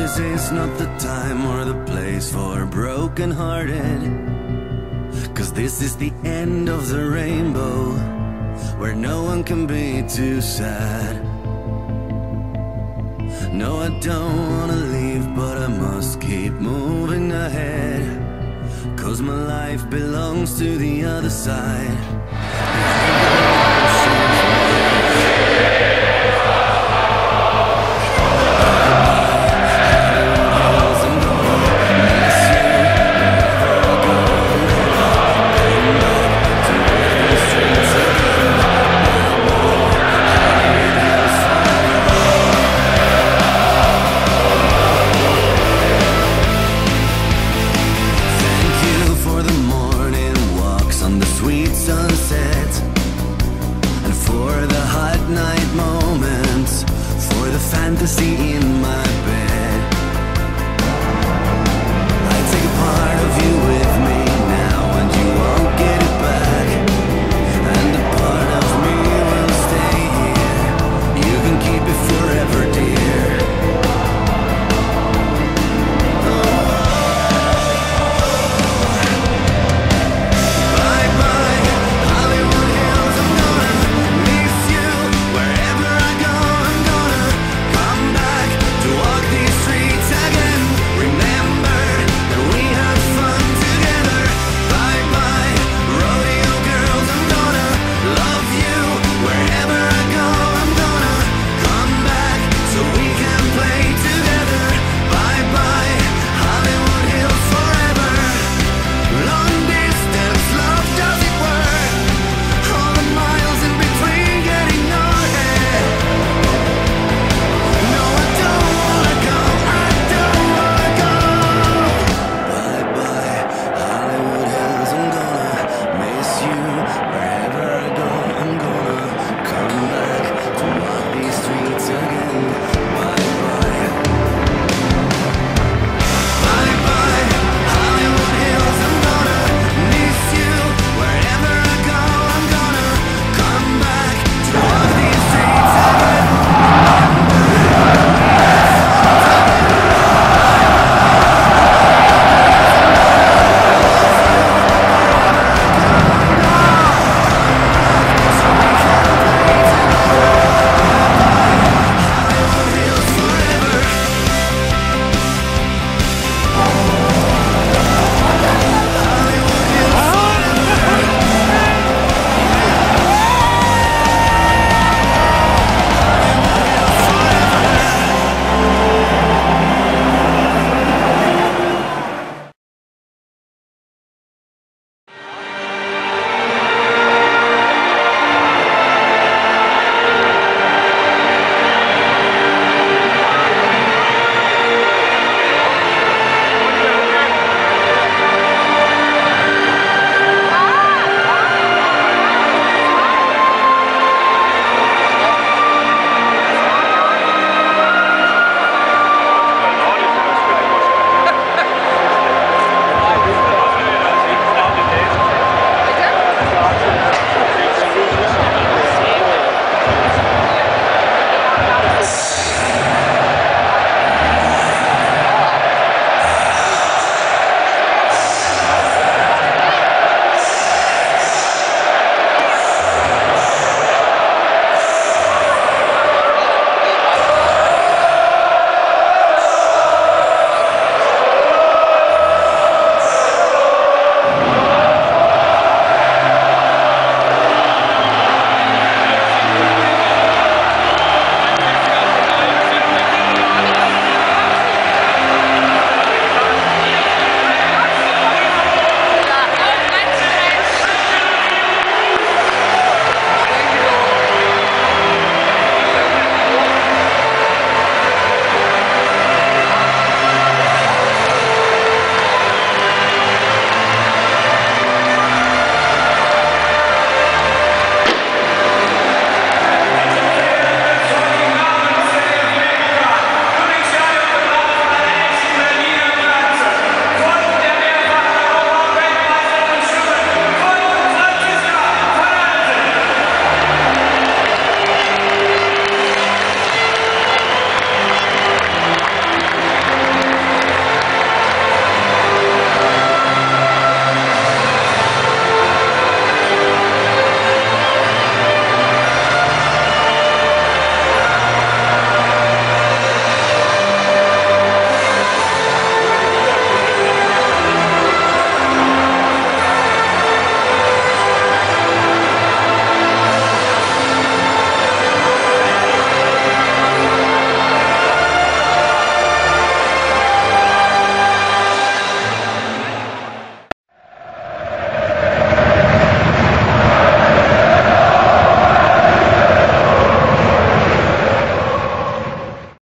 This is not the time or the place for broken hearted. Cause this is the end of the rainbow, where no one can be too sad. No, I don't wanna leave, but I must keep moving ahead. Cause my life belongs to the other side. the sea